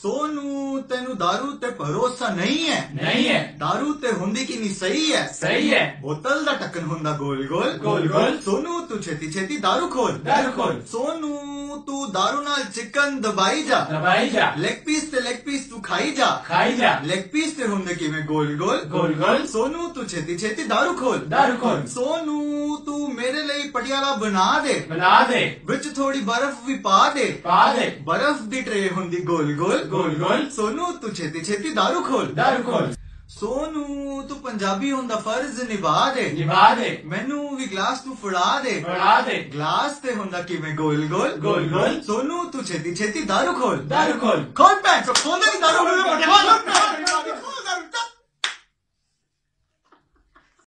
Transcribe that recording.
ਸੋਨੂੰ ਤੈਨੂੰ दारू ਤੇ ਭਰੋਸਾ ਨਹੀਂ ਹੈ ਨਹੀਂ ਹੈ दारू ਤੇ ਹੁੰਦੀ ਕਿ ਨਹੀਂ ਸਹੀ ਹੈ ਸਹੀ ਹੈ ਬੋਤਲ ਦਾ ਢੱਕਣ ਹੁੰਦਾ ਗੋਲ ਗੋਲ ਗੋਲ ਗੋਲ। ਸੋਨੂੰ ਤੂੰ ਛੇਤੀ ਛੇਤੀ दारू ਖੋਲ ਦਰ ਖੋਲ ਸੋਨੂੰ ਤੂੰ दारू ਨਾਲ ਚਿਕਨ ਦਬਾਈ ਜਾ ਦਬਾਈ ਜਾ ਲੈਗ ਪੀਸ ਤੇ ਲੈਗ ਪੀਸ ਤੂੰ ਖਾਈ ਜਾ ਖਾਈ ਜਾ ਲੈਗ ਪੀਸ ਤੇ ਹੁੰਦੇ ਕਿਵੇਂ ਗੋਲ ਗੋਲ ਗੋਲ ਗੋਲ ਸੋਨੂੰ ਤੂੰ ਛੇਤੀ ਛੇਤੀ दारू ਖੋਲ ਦਰ ਖੋਲ ਸੋਨੂੰ ਤੂੰ ਮੇਰੇ ਲਈ ਪਟਿਆਲਾ ਬਣਾ ਦੇ। ਬਣਾ ਦੇ। ਵਿੱਚ ਥੋੜੀ ਬਰਫ਼ ਵੀ ਪਾ ਦੇ। ਪਾ ਦੇ। ਬਰਫ਼ ਦੀ ਟਰੇ ਹੁੰਦੀ ਗੋਲ ਗੋਲ। ਗੋਲ ਗੋਲ। ਸੋਨੂ ਤੂੰ ਛੇਤੀ ਛੇਤੀ ਦਾਰੂ ਖੋਲ। ਦਾਰੂ ਖੋਲ। ਸੋਨੂ ਤੂੰ ਪੰਜਾਬੀ ਹੁੰਦਾ ਫਰਜ਼ ਨਿਭਾ ਦੇ। ਨਿਭਾ ਦੇ। ਮੈਨੂੰ ਵੀ ਗਲਾਸ ਤੂੰ ਫੜਾ ਦੇ। ਫੜਾ ਦੇ। ਗਲਾਸ ਤੇ ਹੁੰਦਾ ਕਿਵੇਂ ਗੋਲ ਗੋਲ? ਗੋਲ ਗੋਲ। ਸੋਨੂ ਤੂੰ ਛੇਤੀ ਛੇਤੀ ਦਾਰੂ ਖੋਲ। ਦਾਰੂ ਖੋਲ। ਖੋਲ ਪੈਂਟ ਖੋਲ ਦੇ ਦਾਰੂ ਖੋਲ